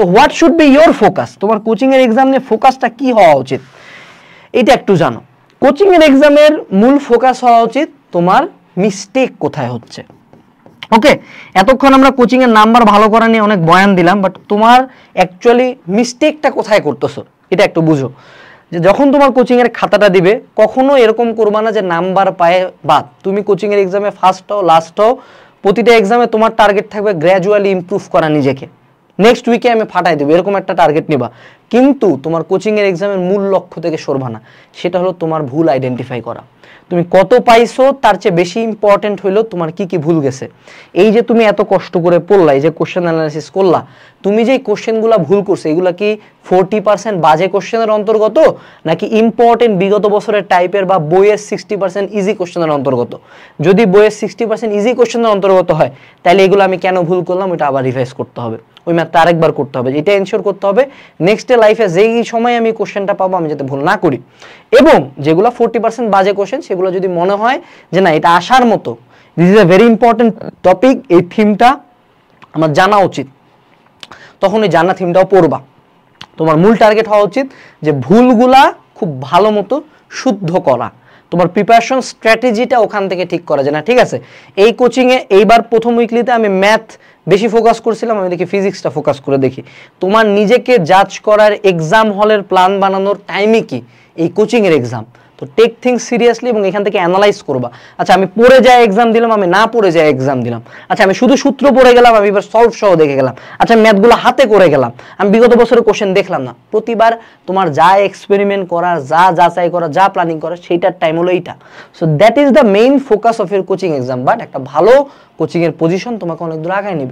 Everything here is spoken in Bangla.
তো what should be your focus তোমার কোচিংয়ের এক্সাম ফোকাসটা কি হওয়া উচিত? এটা একটু জানো। কোচিংয়ের এক্সামের মূল ফোকাস হওয়া উচিত তোমার মিস্টেক কোথায় হচ্ছে। ওকে এতক্ষণ আমরা কোচিংয়ের নাম্বার ভালো করা নিয়ে অনেক বয়ান দিলাম বাট তোমার অ্যাকচুয়ালি মিস্টেকটা কোথায় করতেছো? এটা একটু বুঝো। যে যখন তোমার কোচিংয়ের খাতাটা দিবে, কখনো এরকম করবা না যে নাম্বার পায়ে বাদ। তুমি কোচিং এর এক্সামে ফার্স্ট হও লাস্ট হও, প্রতিটা এক্সামে তোমার টার্গেট থাকবে গ্র্যাজুয়ালি ইমপ্রুভ করা নিজেকে। নেক্সট উইকে আমি ফাটাই দেবো। এরকম একটা টার্গেট নিবা। কিন্তু তোমার কোচিং এর এক্সামের মূল লক্ষ্য থেকে সরবা না। সেটা হলো তোমার ভুল আইডেন্টিফাই করা। তুমি কত পাইছো, তার চেয়ে বেশি ইম্পর্টেন্ট হইল তোমার কি কি ভুল গেছে। এই যে তুমি এত কষ্ট করে পড়লা, এই যে কোশ্চেন অ্যানালাইসিস করলা, তুমি যে কোশ্চেনগুলো ভুল করছ, এগুলা কি ফোরটি পার্সেন্ট বাজে কোশ্চেনের অন্তর্গত, নাকি ইম্পর্টেন্ট বিগত বছরের টাইপের বা বইয়ের সিক্সটি পার্সেন্ট ইজি কোশ্চেনের অন্তর্গত? যদি বইয়ের সিক্সটি পার্সেন্ট ইজি কোশ্চেনের অন্তর্গত হয়, তাহলে এগুলো আমি কেন ভুল করলাম এটা আবার রিভাইজ করতে হবে। ওই ম্যাথটা আরেকবার করতে হবে। এটা এনশিওর করতে হবে। নেক্সট লাইফে যেই সময় আমি কোশ্চেনটা পাবো, আমি যাতে ভুল না করি। এবং যেগুলো ফোরটি পার্সেন্ট বাজে কোশ্চেন সেগুলো যদি মনে হয় যে না, এটা আসার মতো this is a very important topic এই থিমটা আমার জানা উচিত। তখন ওই জানা থিমটাও পড়বা। তোমার মূল টার্গেট হওয়া উচিত যে ভুলগুলা খুব ভালো মতো শুদ্ধ করা। তোমার প্রিপারেশন স্ট্র্যাটেজিটা ওখান থেকে ঠিক করা যায় না, ঠিক আছে? এই কোচিংয়ে এইবার প্রথম উইকলিতে আমি ম্যাথ বেশি ফোকাস করছিলাম, আমি দেখি ফিজিক্সটা ফোকাস করে দেখি। তোমার নিজেকে জাজ করার এক্সাম হলের প্ল্যান বানানোর টাইমই কি? এই কোচিংয়ের এক্সাম তো টেক থিংস সিরিয়াসলি এবং এখান থেকে অ্যানালাইজ করবা। আচ্ছা আমি পড়ে যায় এক্সাম দিলাম, আমি না পড়ে যায় এক্সাম দিলাম। আচ্ছা আমি শুধু সূত্র পড়ে গেলাম, আমি এবার সলভ সহ দেখে গেলাম। আচ্ছা ম্যাথগুলো হাতে করে গেলাম। আমি বিগত বছরের কোশ্চেন দেখলাম না। প্রতিবার তোমার যা এক্সপেরিমেন্ট করার, যা যাচাই করা, যা প্ল্যানিং করা, সেইটার টাইম হলো এইটা। So that is the main focus of year coaching exam but একটা ভালো কোচিংয়ের পজিশন তোমাকে অনেক দূর আগায় নিবে।